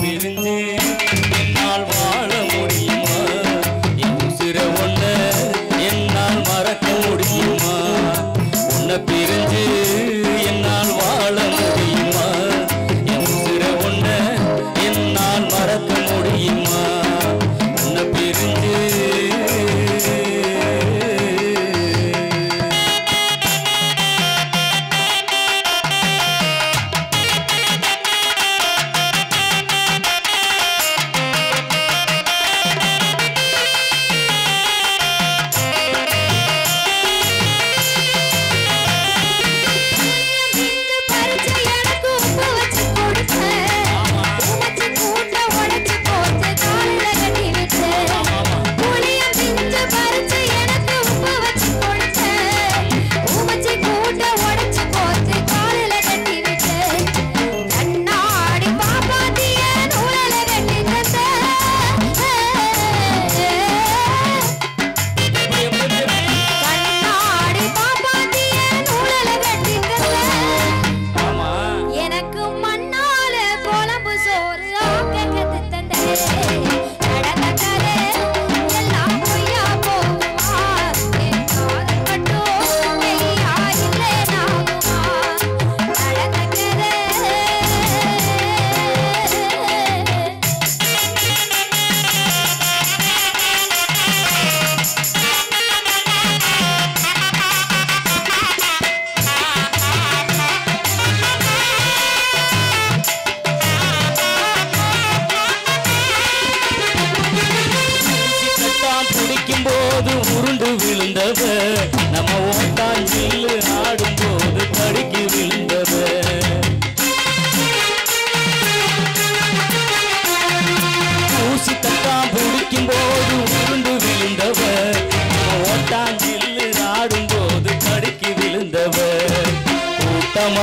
feeling Hey.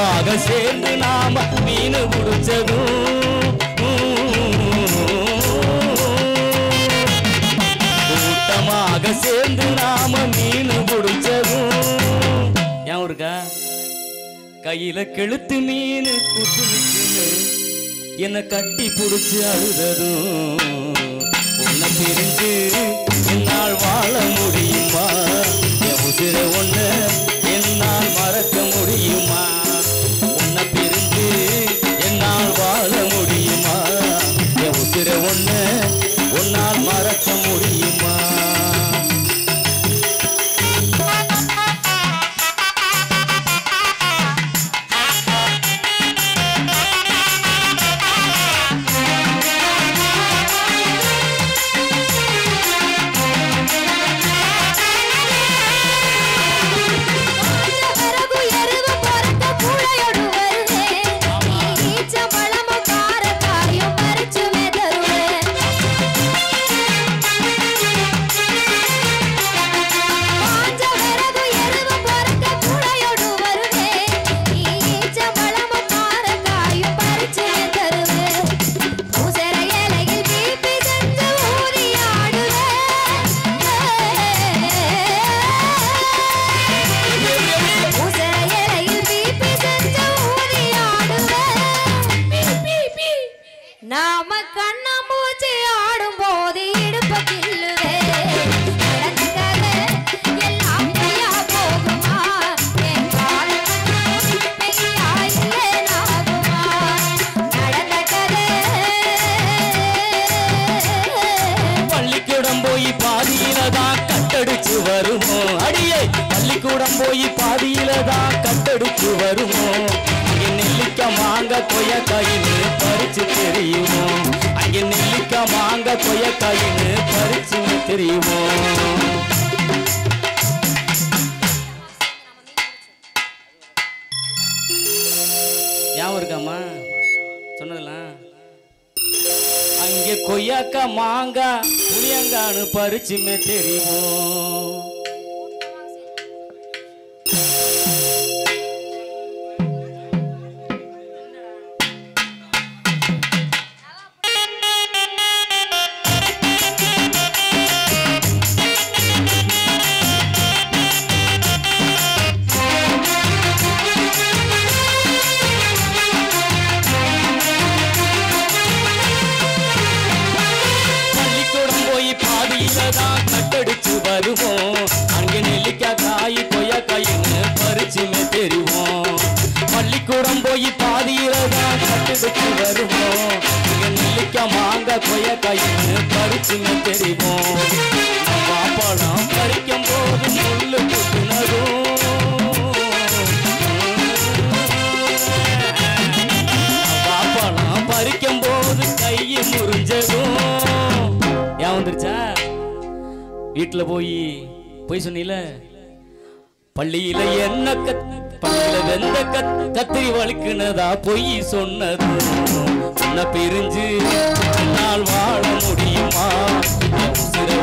ஒன்றாக சேர்ந்து நாம மீன் குடிச்சதும் கூட்டமாக சேர்ந்து நாம மீன் குடிச்சதும் ஏன் இருக்கா கையில கெழுத்து மீன் குத்து என்ன கட்டி பிடிச்சு அழுததும். கொய்யக்காயின்னு பறிச்சு தெரியுமோ? அங்கே நெல்லிக்காய் மாங்க கொய்யக்காயின்னு பறிச்சு தெரியுமோ? ஞாபகம் இருக்காம்மா சொன்னதெல்லாம். அங்கே கொய்யாக்கா மாங்கா புளியங்கான்னு பறிச்சுமே தெரியும்? மாங்காய் கொய்யாக்காயின்னு பறிச்சுமே தெரிவோம். பாப்பழம் பறிக்கும் போது முள்ளு குத்துனதும். பாப்பழம் பறிக்கும் போது கையை முறிஞ்சதும். ஏன் வந்துருச்சா? வீட்டுல போய் போய் சொன்னீங்களே பள்ளியில என்ன கத் பள்ளியில வெந்த கத் கத்திரி வழுக்குனதா பொய் சொன்னது. உன்னை பிரிஞ்சு என்னால் வாழ முடியுமா? சிறு